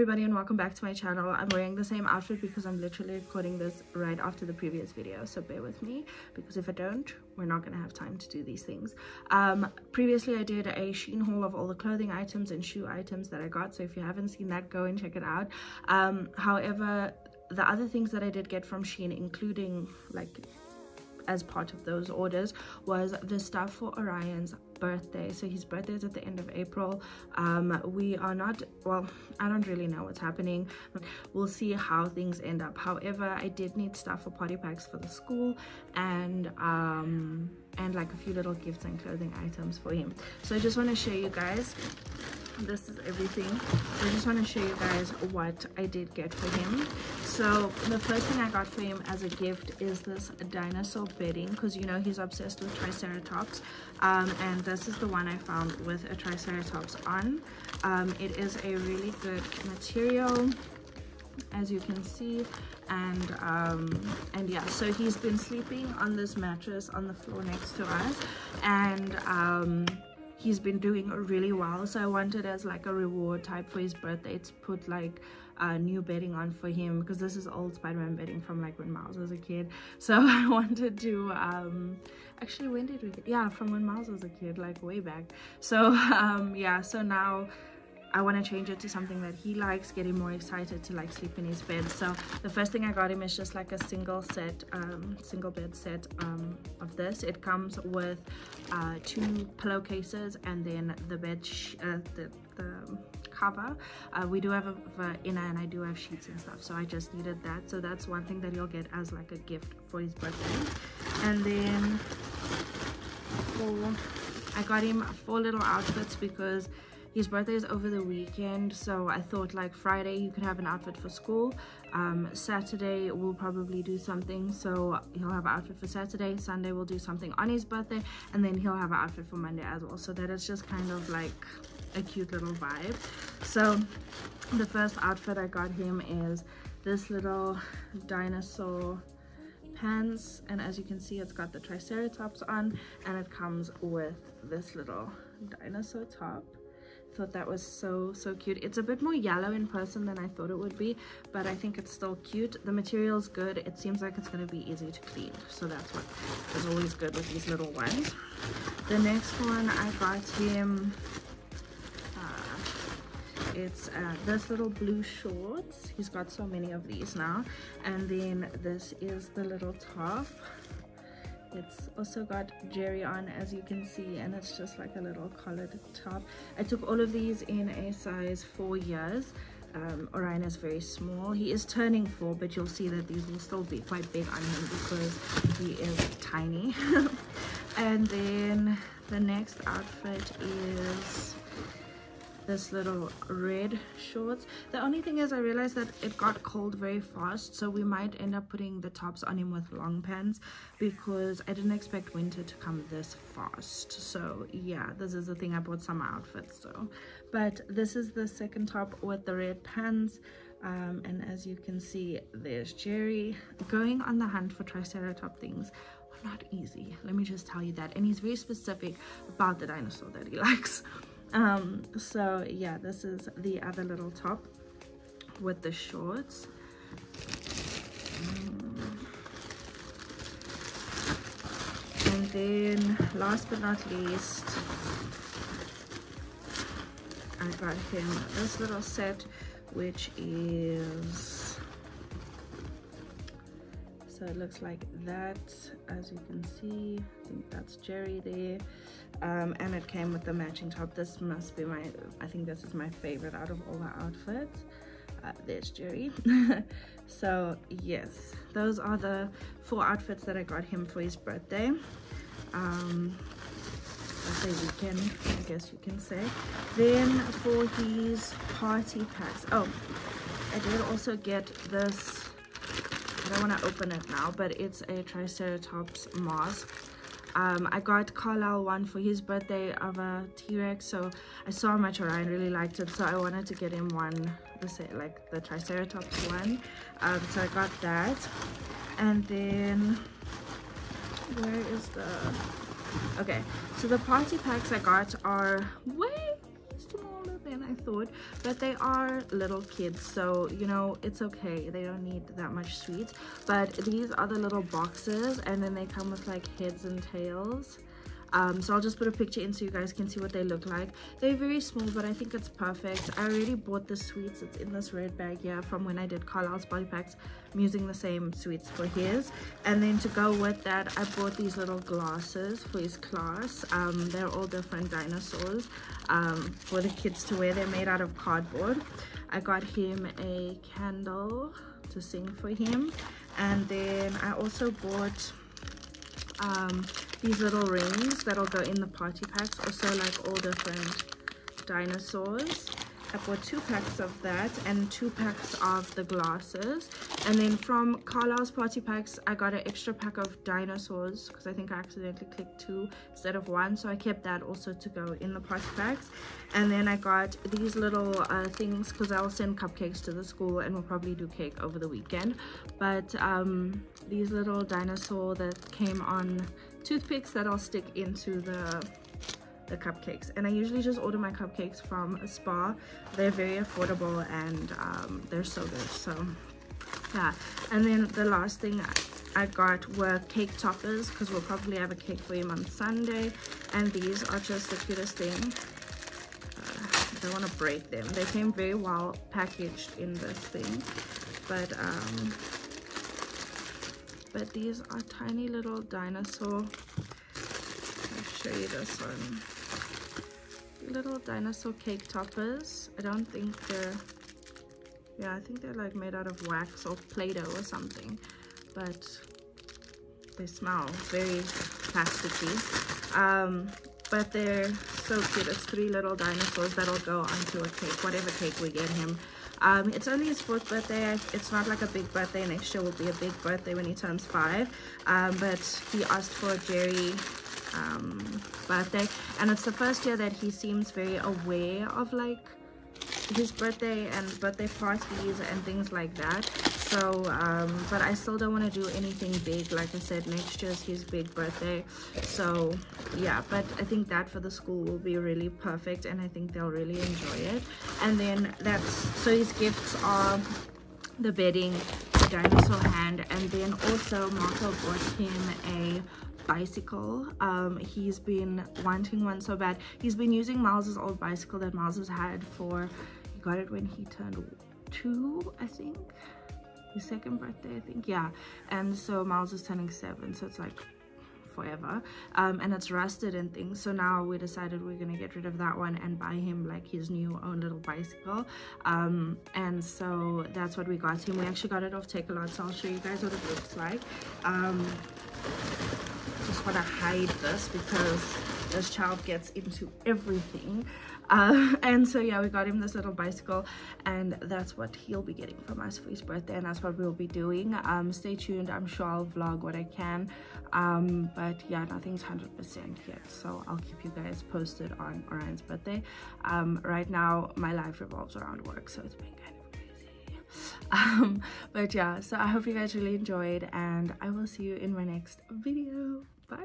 everybody and welcome back to my channel. I'm wearing the same outfit because i'm literally recording this right after the previous video so bear with me because if i don't we're not gonna have time to do these things. Um previously i did a Shein haul of all the clothing items and shoe items that i got so if you haven't seen that go and check it out. Um however the other things that i did get from Shein including like as part of those orders was the stuff for Orion's birthday. So his birthday is at the end of April. Um, we are not, well, I don't really know what's happening. We'll see how things end up. However, I did need stuff for party packs for the school and um, and like a few little gifts and clothing items for him. So I just want to show you guys this is everything. I just want to show you guys what i did get for him. So the first thing i got for him as a gift is this dinosaur bedding because you know he's obsessed with triceratops. Um, and this is the one i found with a triceratops on. Um, it is a really good material as you can see. And um and yeah so he's been sleeping on this mattress on the floor next to us. And um he's been doing really well. So i wanted as like a reward type for his birthday to put like uh, new bedding on for him because this is old spider-man bedding from like when miles was a kid. So i wanted to um actually when did we get yeah from when miles was a kid like way back. So um yeah so now I want to change it to something that he likes, get him more excited to like sleep in his bed. So the first thing I got him is just like a single set, um, single bed set um, of this. It comes with uh, two pillowcases and then the bed, uh, the, the cover. Uh, we do have a, inner and I do have sheets and stuff. So I just needed that. So that's one thing that you'll get as like a gift for his birthday. And then for, I got him four little outfits because his birthday is over the weekend so i thought like friday you could have an outfit for school. Um, saturday we'll probably do something so he'll have an outfit for saturday. Sunday we'll do something on his birthday and then he'll have an outfit for monday as well. So that is just kind of like a cute little vibe. So the first outfit i got him is this little dinosaur pants and as you can see it's got the triceratops on and it comes with this little dinosaur top thought that was so so cute. It's a bit more yellow in person than i thought it would be but i think it's still cute. The material is good. It seems like it's going to be easy to clean so that's what is always good with these little ones. The next one i got him uh, it's uh, this little blue shorts. He's got so many of these now. And then this is the little top it's also got jerry on as you can see and it's just like a little collared top i took all of these in a size four years um, Orion is very small. He is turning four, but you'll see that these will still be quite big on him because he is tiny. and then the next outfit is this little red shorts. The only thing is i realized that it got cold very fast so we might end up putting the tops on him with long pants because i didn't expect winter to come this fast. So yeah this is the thing i bought summer outfits so. But this is the second top with the red pants um, and as you can see there's jerry. Going on the hunt for triceratop things not easy. Let me just tell you that and he's very specific about the dinosaur that he likes um so yeah this is the other little top with the shorts. And then last but not least i got him this little set which is so it looks like that as you can see. I think that's jerry there. Um, and it came with the matching top. This must be my i think this is my favorite out of all the outfits. Uh, there's jerry. So yes those are the four outfits that i got him for his birthday. Um birthday weekend i guess you can say. Then for his party packs. Oh i did also get this don't want to open it now, but it's a Triceratops mask. Um, I got Carlisle one for his birthday of a T-Rex so I saw how much Orion really liked it so I wanted to get him one the like the Triceratops one. Um, so I got that. And then where is the okay so the party packs I got are way smaller than I thought but they are little kids so you know it's okay. They don't need that much sweets. But these are the little boxes and then they come with like heads and tails um, so I'll just put a picture in so you guys can see what they look like. They're very small but I think it's perfect. I already bought the sweets. It's in this red bag here from when I did Carlisle's body packs. I'm using the same sweets for his. And then to go with that I bought these little glasses for his class. Um, they're all different dinosaurs um, for the kids to wear. They're made out of cardboard. I got him a candle to sing for him. And then I also bought um, these little rings that'll go in the party packs also like all different dinosaurs I bought two packs of that and two packs of the glasses. And then from Carlisle's party packs I got an extra pack of dinosaurs because I think I accidentally clicked two instead of one. So I kept that also to go in the party packs. And then I got these little uh, things because I'll send cupcakes to the school and we'll probably do cake over the weekend. But um, these little dinosaur that came on toothpicks that I'll stick into the the cupcakes. And I usually just order my cupcakes from a spa. They're very affordable and um, they're so good so yeah. And then the last thing I got were cake toppers because we'll probably have a cake for him on Sunday. And these are just the cutest thing. Uh, I don't want to break them. They came very well packaged in this thing. But um but these are tiny little dinosaur. I'll show you this one little dinosaur cake toppers. I don't think they're yeah i think they're like made out of wax or play-doh or something. But they smell very plasticky. Um but they're so cute. It's three little dinosaurs that'll go onto a cake whatever cake we get him. Um, it's only his fourth birthday. It's not like a big birthday. Next year will be a big birthday when he turns five. Um, but he asked for a jerry um, birthday. And it's the first year that he seems very aware of like his birthday and birthday parties and things like that. So um, but i still don't want to do anything big. Like i said next year's his big birthday. So yeah but i think that for the school will be really perfect and i think they'll really enjoy it. And then that's so his gifts are the bedding the dinosaur hand and then also marco bought him a bicycle. Um he's been wanting one so bad. He's been using miles's old bicycle that miles has had for he got it when he turned two i think. His second birthday i think yeah. And so miles is turning seven so it's like forever. Um, and it's rusted and things. So now we decided we're gonna get rid of that one and buy him like his new own little bicycle. Um, and so that's what we got him. We actually got it off Takealot so I'll show you guys what it looks like. Um, just want to hide this because this child gets into everything. Uh, and so yeah we got him this little bicycle and that's what he'll be getting from us for his birthday and that's what we'll be doing. Um, stay tuned. I'm sure i'll vlog what i can. Um, but yeah nothing's 100 percent yet so i'll keep you guys posted on orion's birthday. Um, right now my life revolves around work so it's been kind of crazy. Um, but yeah so i hope you guys really enjoyed and i will see you in my next video. Bye